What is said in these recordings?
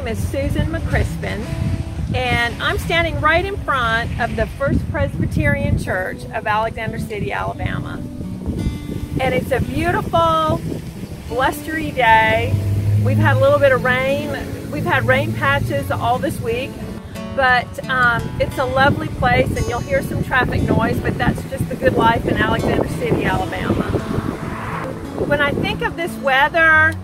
Name is Susan McCrispin, and I'm standing right in front of the First Presbyterian Church of Alexander City, Alabama. And it's a beautiful, blustery day. We've had a little bit of rain. We've had rain patches all this week, but um, it's a lovely place and you'll hear some traffic noise, but that's just the good life in Alexander City, Alabama. When I think of this weather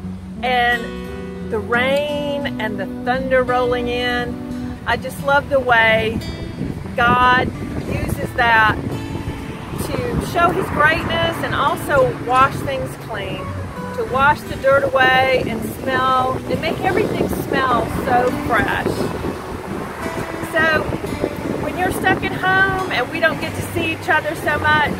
and the rain and the thunder rolling in, I just love the way God uses that to show His greatness and also wash things clean, to wash the dirt away and smell and make everything smell so fresh. So when you're stuck at home and we don't get to see each other so much,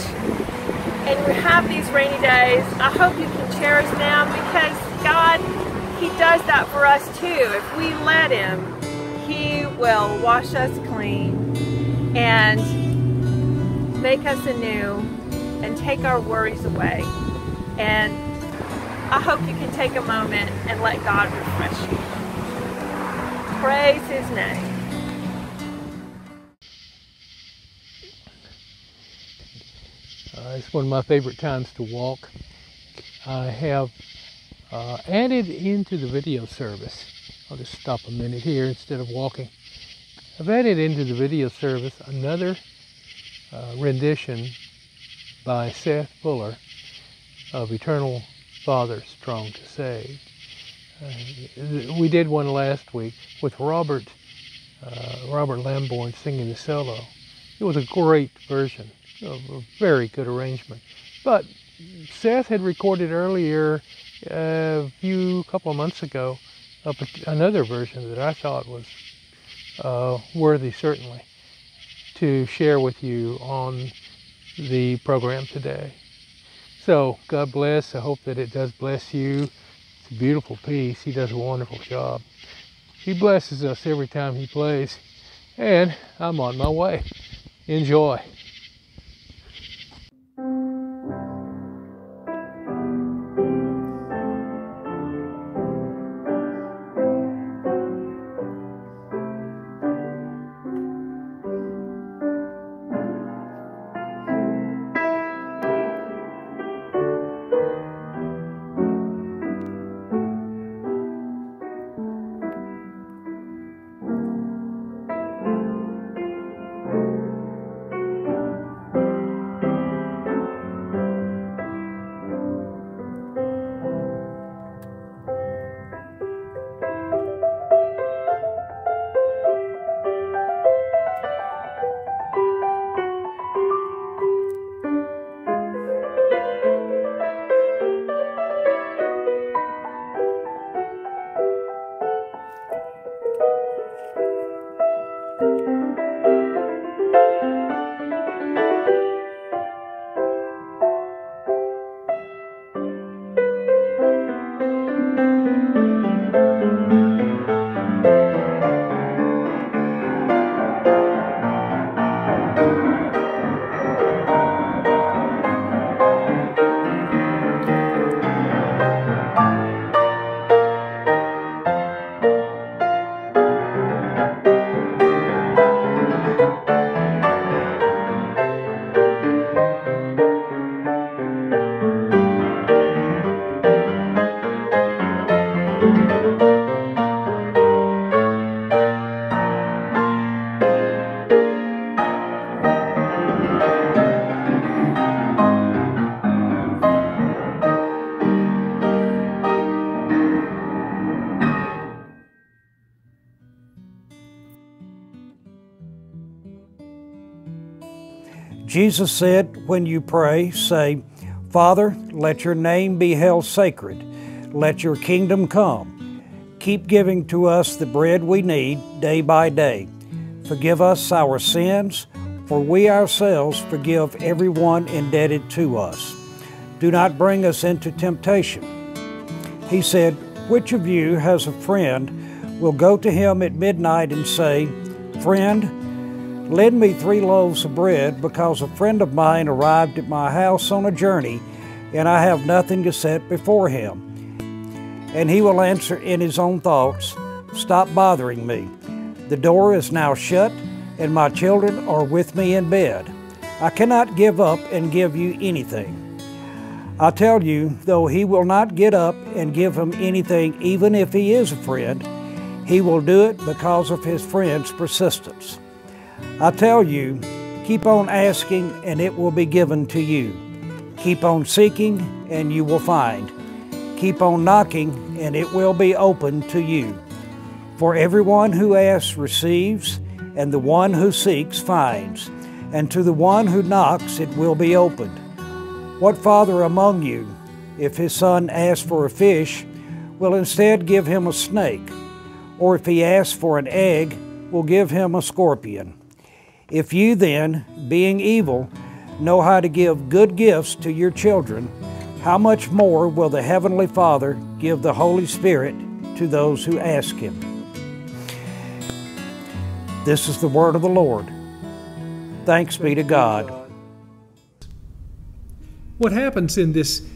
and we have these rainy days, I hope you can cherish them because God, He does that for us too. If we let Him, He will wash us clean and make us anew and take our worries away. And I hope you can take a moment and let God refresh you. Praise His name. Uh, it's one of my favorite times to walk. I have uh, added into the video service. I'll just stop a minute here instead of walking. I've added into the video service another uh, rendition by Seth Fuller of Eternal Father Strong to Save. Uh, we did one last week with Robert uh, Robert Lamborn singing the solo. It was a great version, a very good arrangement. But Seth had recorded earlier a few couple of months ago another version that I thought was uh, worthy certainly to share with you on the program today. So God bless. I hope that it does bless you. It's a beautiful piece. He does a wonderful job. He blesses us every time he plays. And I'm on my way. Enjoy. Jesus said, When you pray, say, Father, let your name be held sacred. Let your kingdom come. Keep giving to us the bread we need day by day. Forgive us our sins, for we ourselves forgive everyone indebted to us. Do not bring us into temptation. He said, Which of you has a friend will go to him at midnight and say, Friend, lend me three loaves of bread because a friend of mine arrived at my house on a journey and I have nothing to set before him. and he will answer in his own thoughts, Stop bothering me. The door is now shut, and my children are with me in bed. I cannot give up and give you anything. I tell you, though he will not get up and give him anything, even if he is a friend, he will do it because of his friend's persistence. I tell you, keep on asking, and it will be given to you. Keep on seeking, and you will find. Keep on knocking, and it will be open to you. For everyone who asks receives, and the one who seeks finds, and to the one who knocks it will be opened. What father among you, if his son asks for a fish, will instead give him a snake? Or if he asks for an egg, will give him a scorpion? If you then, being evil, know how to give good gifts to your children, how much more will the Heavenly Father give the Holy Spirit to those who ask Him? This is the word of the Lord. Thanks be to God. What happens in this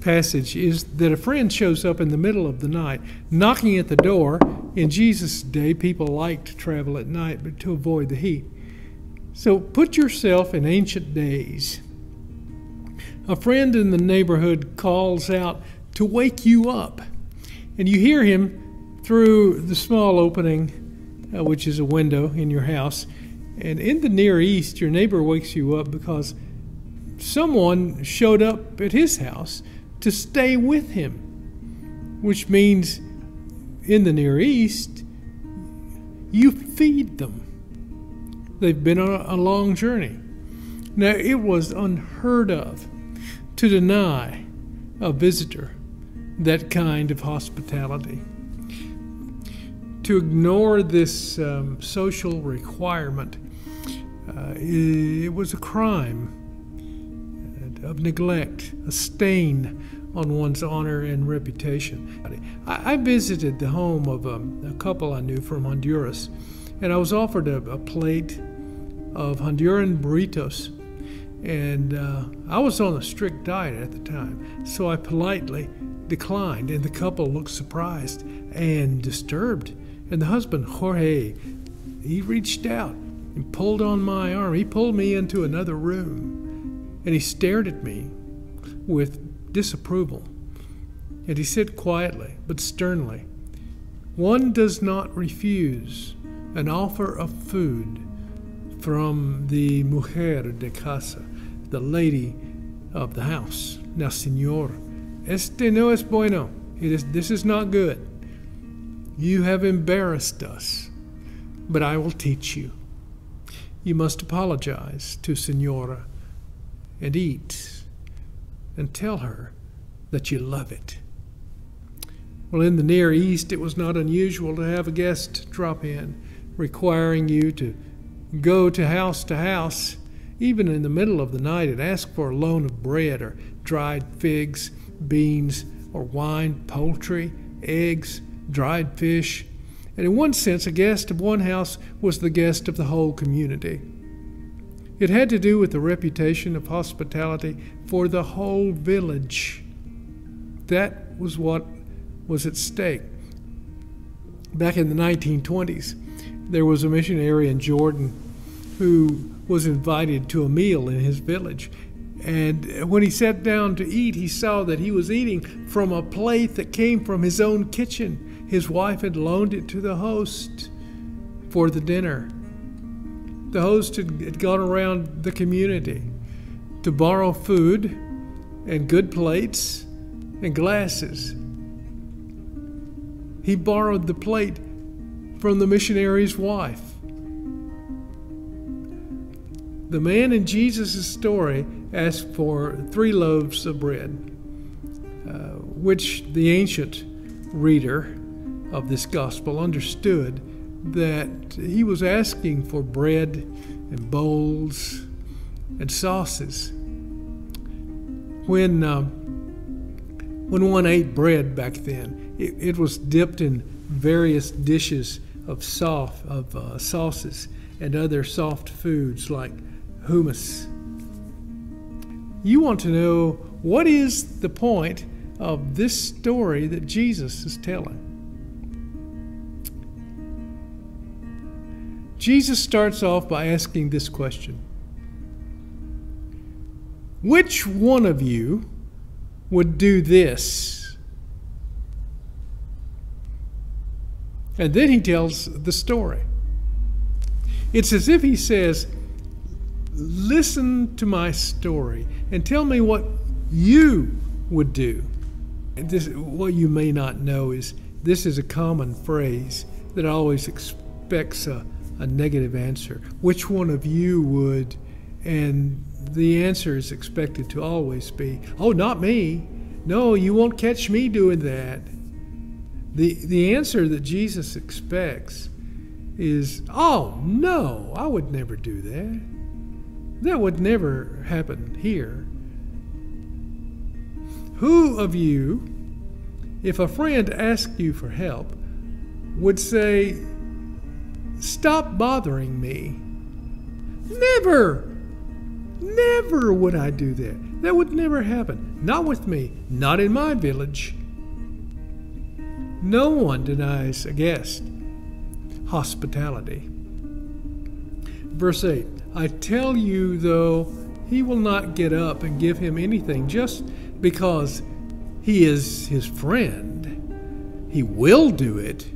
passage is that a friend shows up in the middle of the night, knocking at the door. In Jesus' day, people liked to travel at night but to avoid the heat. So put yourself in ancient days a friend in the neighborhood calls out to wake you up. And you hear him through the small opening, uh, which is a window in your house. And in the Near East, your neighbor wakes you up because someone showed up at his house to stay with him, which means in the Near East, you feed them. They've been on a long journey. Now, it was unheard of to deny a visitor that kind of hospitality. To ignore this um, social requirement, uh, it was a crime of neglect, a stain on one's honor and reputation. I, I visited the home of a, a, couple I knew from Honduras, and I was offered a, a plate of Honduran burritos and uh, I was on a strict diet at the time, so I politely declined, and the couple looked surprised and disturbed. And the husband, Jorge, he reached out and pulled on my arm. He pulled me into another room, and he stared at me with disapproval. And he said quietly but sternly, One does not refuse an offer of food from the mujer de casa, the lady of the house. Now, Senor, este no es bueno. It is, this is not good. You have embarrassed us, but I will teach you. You must apologize to Senora and eat and tell her that you love it. Well, in the Near East, it was not unusual to have a guest drop in, requiring you to go to house to house, even in the middle of the night, and ask for a loan of bread or dried figs, beans, or wine, poultry, eggs, dried fish. And in one sense, a guest of one house was the guest of the whole community. It had to do with the reputation of hospitality for the whole village. That was what was at stake. Back in the 1920s, there was a missionary in Jordan who was invited to a meal in his village. And when he sat down to eat, he saw that he was eating from a plate that came from his own kitchen. His wife had loaned it to the host for the dinner. The host had gone around the community to borrow food and good plates and glasses. He borrowed the plate from the missionary's wife. The man in Jesus' story asked for three loaves of bread, uh, which the ancient reader of this gospel understood that he was asking for bread and bowls and sauces. When, uh, when one ate bread back then, it, it was dipped in various dishes of soft of uh, sauces and other soft foods like hummus. You want to know what is the point of this story that Jesus is telling. Jesus starts off by asking this question Which one of you would do this? And then he tells the story. It's as if he says, Listen to my story and tell me what you would do. And this, what you may not know is this is a common phrase that always expects a a negative answer. Which one of you would? And the answer is expected to always be, oh, not me. No, you won't catch me doing that. The, the answer that Jesus expects is, oh, no, I would never do that. That would never happen here. Who of you, if a friend asked you for help, would say, Stop bothering me. Never! Never would I do that. That would never happen. Not with me. Not in my village. No one denies a guest hospitality. Verse 8 I tell you, though, he will not get up and give him anything just because he is his friend. He will do it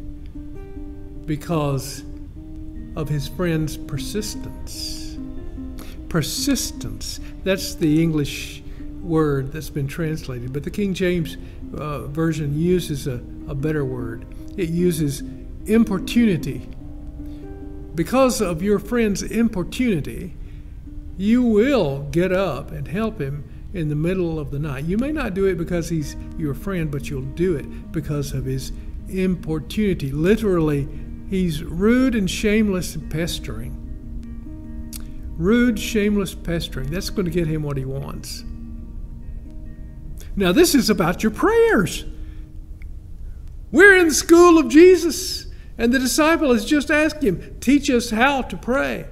because of his friend's persistence. Persistence, that's the English word that's been translated, but the King James uh, Version uses a, a better word. It uses importunity. Because of your friend's importunity, you will get up and help him in the middle of the night. You may not do it because he's your friend, but you'll do it because of his importunity. Literally, He's rude and shameless and pestering. Rude, shameless pestering. That's going to get him what he wants. Now, this is about your prayers. We're in the school of Jesus, and the disciple has just asked him, Teach us how to pray.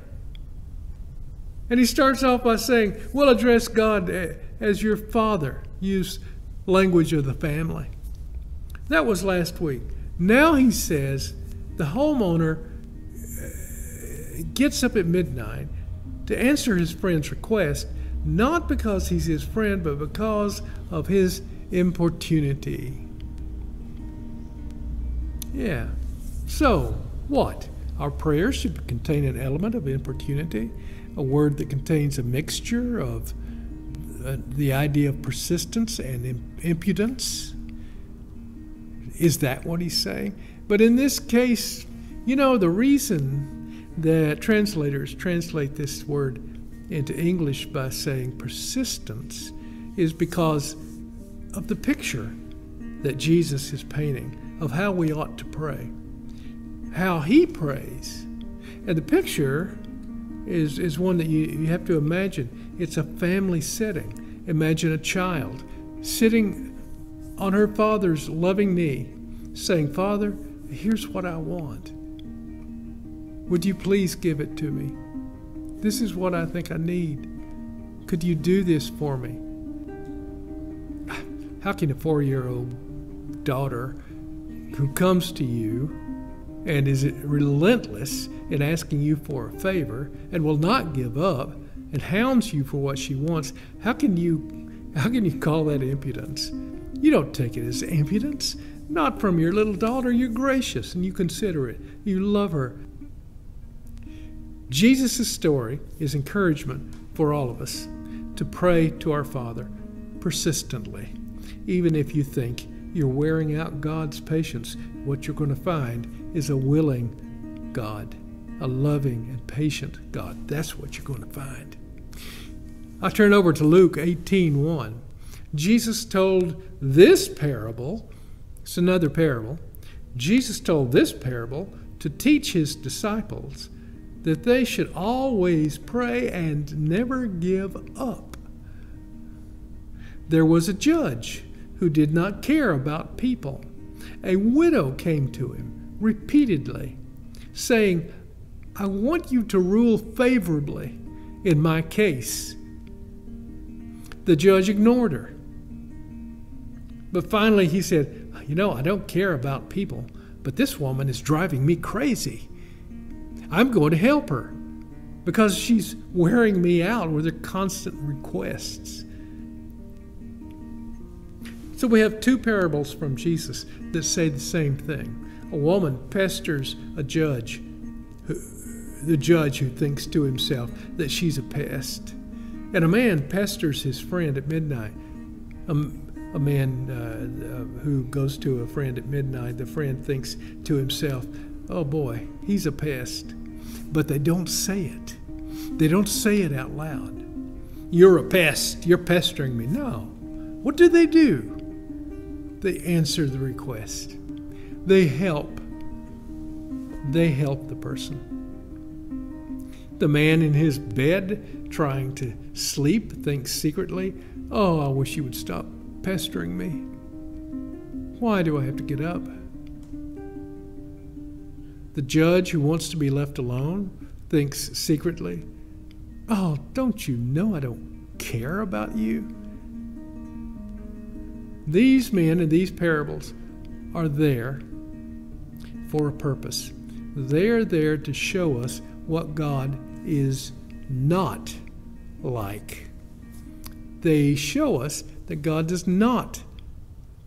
And he starts off by saying, We'll address God as your father. Use language of the family. That was last week. Now he says, the homeowner uh, gets up at midnight to answer his friend's request, not because he's his friend, but because of his importunity. Yeah. So, what? Our prayers should contain an element of importunity, a word that contains a mixture of uh, the idea of persistence and impudence. Is that what he's saying? But in this case, you know, the reason that translators translate this word into English by saying persistence is because of the picture that Jesus is painting of how we ought to pray, how he prays. And the picture is, is one that you, you have to imagine. It's a family setting. Imagine a child sitting on her father's loving knee, saying, Father, Here's what I want. Would you please give it to me? This is what I think I need. Could you do this for me? How can a four year old daughter who comes to you and is relentless in asking you for a favor and will not give up and hounds you for what she wants, how can you how can you call that impudence? You don't take it as impudence. Not from your little daughter. You're gracious and you consider it. You love her. Jesus' story is encouragement for all of us to pray to our Father persistently. Even if you think you're wearing out God's patience, what you're going to find is a willing God, a loving and patient God. That's what you're going to find. I turn over to Luke 18:1. Jesus told this parable it's another parable. Jesus told this parable to teach his disciples that they should always pray and never give up. There was a judge who did not care about people. A widow came to him repeatedly, saying, I want you to rule favorably in my case. The judge ignored her. But finally, he said, You know, I don't care about people, but this woman is driving me crazy. I'm going to help her because she's wearing me out with her constant requests. So we have two parables from Jesus that say the same thing. A woman pesters a judge, who, the judge who thinks to himself that she's a pest. And a man pesters his friend at midnight. A, a man uh, uh, who goes to a friend at midnight, the friend thinks to himself, oh boy, he's a pest. But they don't say it. They don't say it out loud. You're a pest. You're pestering me. No. What do they do? They answer the request. They help. They help the person. The man in his bed trying to sleep thinks secretly, Oh, I wish you would stop pestering me. Why do I have to get up? The judge who wants to be left alone thinks secretly, Oh, don't you know I don't care about you? These men in these parables are there for a purpose. They're there to show us what God is not like. They show us that God does not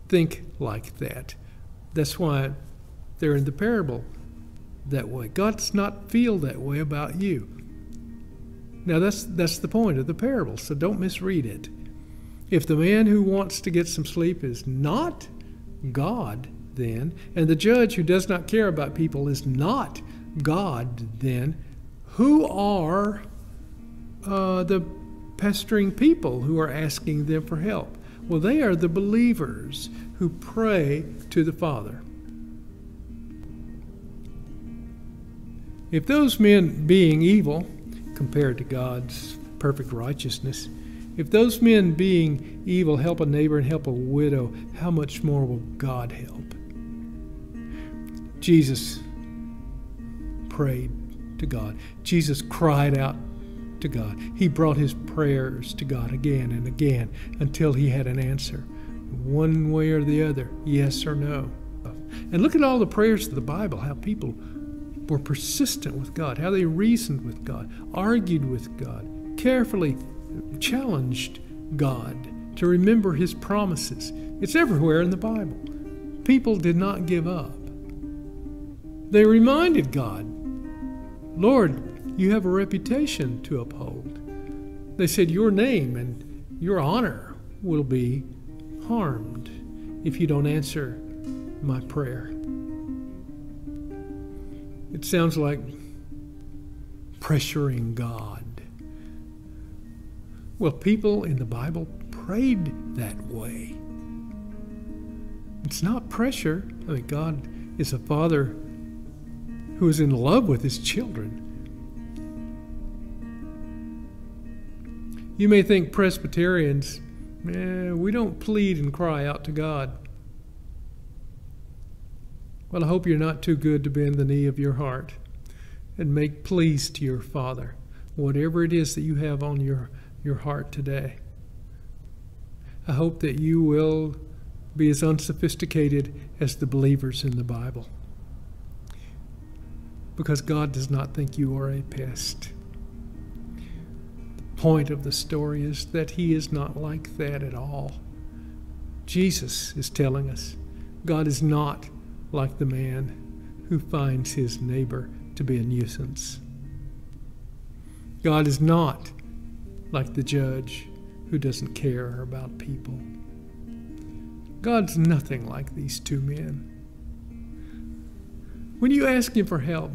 think like that. That's why they're in the parable that way. God does not feel that way about you. Now that's that's the point of the parable, so don't misread it. If the man who wants to get some sleep is not God, then, and the judge who does not care about people is not God, then, who are uh, the pestering people who are asking them for help? Well, they are the believers who pray to the Father. If those men being evil, compared to God's perfect righteousness, if those men being evil help a neighbor and help a widow, how much more will God help? Jesus prayed to God. Jesus cried out to God. He brought his prayers to God again and again until he had an answer, one way or the other, yes or no. And look at all the prayers of the Bible, how people were persistent with God, how they reasoned with God, argued with God, carefully challenged God to remember his promises. It's everywhere in the Bible. People did not give up. They reminded God, Lord, you have a reputation to uphold. They said, Your name and your honor will be harmed if you don't answer my prayer. It sounds like pressuring God. Well, people in the Bible prayed that way. It's not pressure. I mean, God is a father who is in love with his children. You may think Presbyterians, eh, we don't plead and cry out to God. Well, I hope you're not too good to bend the knee of your heart and make pleas to your Father, whatever it is that you have on your, your heart today. I hope that you will be as unsophisticated as the believers in the Bible because God does not think you are a pest. The point of the story is that He is not like that at all. Jesus is telling us God is not like the man who finds his neighbor to be a nuisance. God is not like the judge who doesn't care about people. God's nothing like these two men. When you ask Him for help,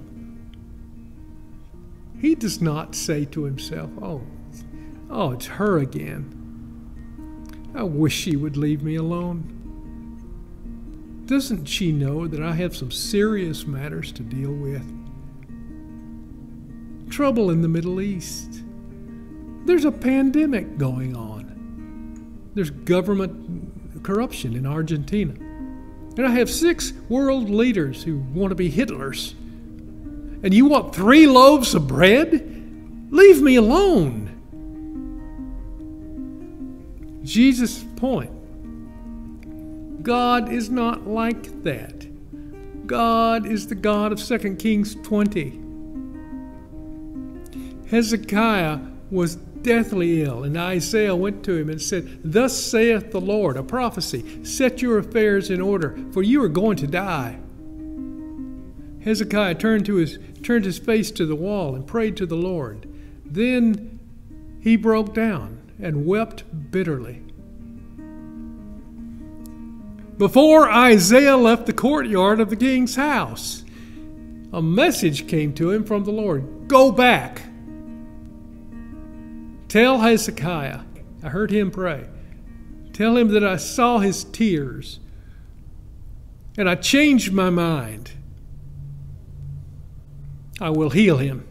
he does not say to himself, Oh, oh, it's her again. I wish she would leave me alone. Doesn't she know that I have some serious matters to deal with? Trouble in the Middle East. There's a pandemic going on. There's government corruption in Argentina. And I have six world leaders who want to be Hitlers and you want three loaves of bread? Leave me alone. Jesus' point God is not like that. God is the God of 2 Kings 20. Hezekiah was deathly ill, and Isaiah went to him and said, Thus saith the Lord, a prophecy, set your affairs in order, for you are going to die. Hezekiah turned, to his, turned his face to the wall and prayed to the Lord. Then he broke down and wept bitterly. Before Isaiah left the courtyard of the king's house, a message came to him from the Lord Go back. Tell Hezekiah, I heard him pray. Tell him that I saw his tears and I changed my mind. I will heal him.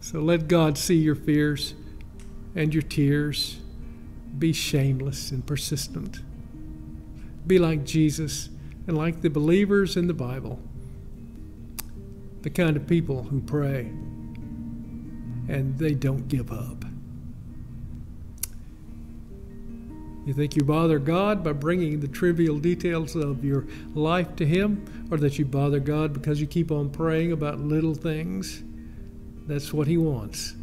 So let God see your fears and your tears. Be shameless and persistent. Be like Jesus and like the believers in the Bible, the kind of people who pray and they don't give up. You think you bother God by bringing the trivial details of your life to Him, or that you bother God because you keep on praying about little things? That's what He wants.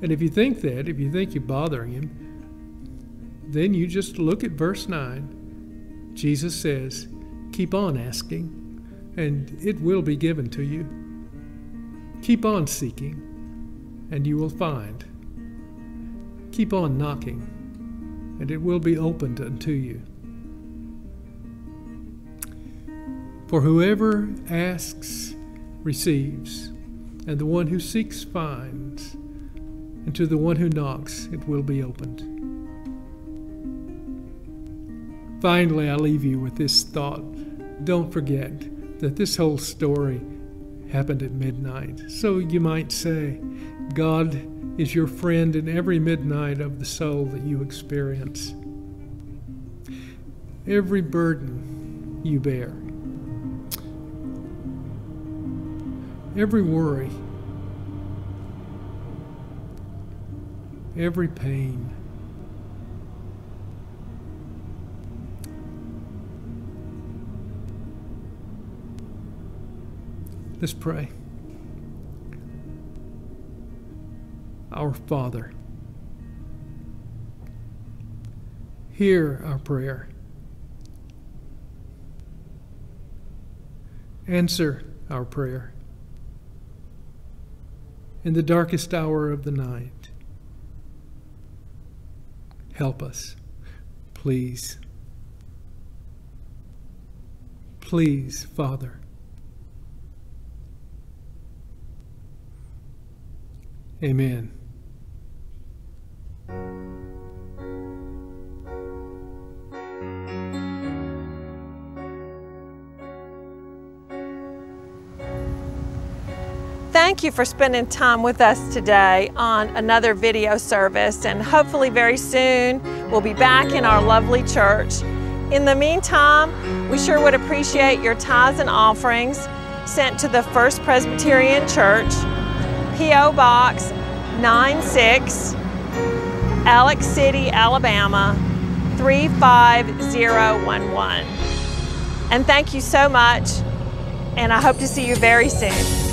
And if you think that, if you think you're bothering Him, then you just look at verse 9. Jesus says, Keep on asking, and it will be given to you. Keep on seeking, and you will find. Keep on knocking, and it will be opened unto you. For whoever asks receives, and the one who seeks finds, and to the one who knocks it will be opened. Finally, I leave you with this thought. Don't forget that this whole story happened at midnight. So you might say, God is your friend in every midnight of the soul that you experience. Every burden you bear, every worry, every pain. Let's pray. Our Father, hear our prayer. Answer our prayer in the darkest hour of the night. Help us, please. Please, Father. Amen. Thank you for spending time with us today on another video service and hopefully very soon we'll be back in our lovely church. In the meantime, we sure would appreciate your tithes and offerings sent to the First Presbyterian Church, P.O. Box 96, Alex City, Alabama 35011. And thank you so much, and I hope to see you very soon.